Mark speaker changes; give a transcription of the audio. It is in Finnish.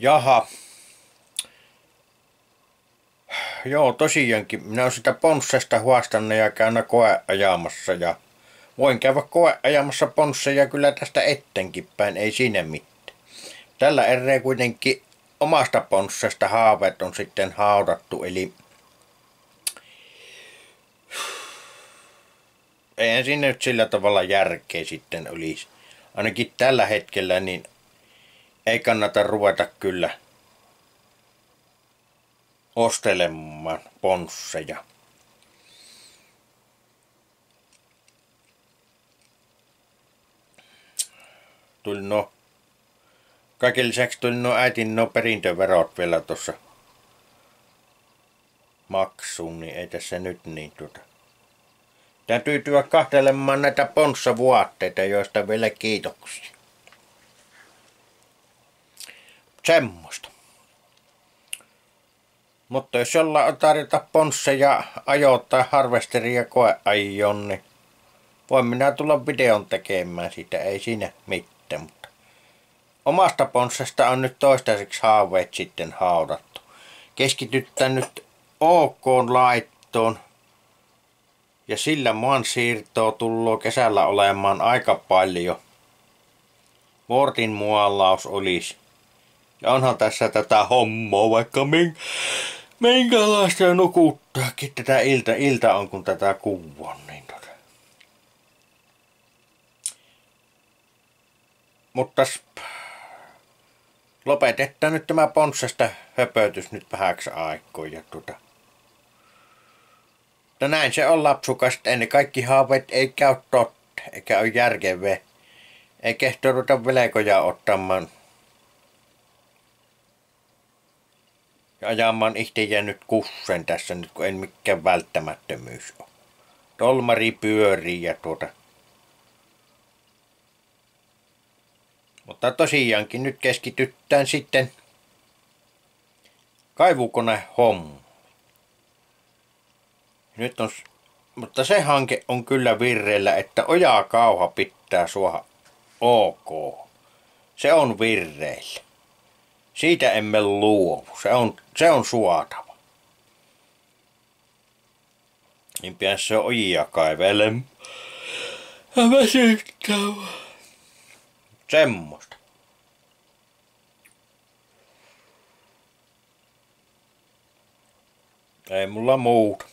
Speaker 1: Jaha. Joo, tosiaankin. Minä olen sitä ponssesta huostanne ja käynyt koeajamassa ja voin käydä koeajamassa ponsseja kyllä tästä ettenkin päin, ei sinne mitään. Tällä erää kuitenkin omasta ponssesta haaveet on sitten haudattu, eli eihän sinne nyt sillä tavalla järkeä sitten olisi. Ainakin tällä hetkellä niin ei kannata ruveta kyllä ostelemaan ponsseja. Tuli no, kaiken lisäksi tuli no äitin no perintöverot vielä tuossa maksuun, niin ei tässä nyt niin tuota. Täytyy työ kahtelemaan näitä ponssavuotteita, joista vielä kiitoksia. Semmoista. Mutta jos jollain on tarjota ponsseja ajo tai harvesteria koeajon, niin voin minä tulla videon tekemään siitä, ei siinä mitään. Mutta omasta ponssesta on nyt toistaiseksi haaveet sitten haudattu. Keskitytään nyt OK-laittoon. Ja sillä maan siirtoa tullut kesällä olemaan aika paljon. Vortin muallaus olisi. Ja onhan tässä tätä hommaa vaikka min, minkälaista nukuttaakin tätä ilta, ilta on kun tätä kuvon. Niin tota. Mutta lopetetaan nyt tämä ponssesta höpötys nyt vähäksi aikaa. Ja tota. No näin se on lapsukasta. Ennen kaikki haaveet ei käy totta, eikä ole järkevää. Ei kehto ruveta ottamaan ja ajamaan itse jäänyt kussen tässä nyt, kun en mikään välttämättömyys ole. Tolmari pyörii ja tuota. Mutta tosiaankin nyt keskityttään sitten kaivukone homma. Nyt on, mutta se hanke on kyllä virreillä, että ojaa kauha pitää suoha ok. Se on virreillä. Siitä emme luovu. Se on, se on suotava. Niin se ojia kaivelen. Ja väsyttää. Semmosta. Ei mulla muuta.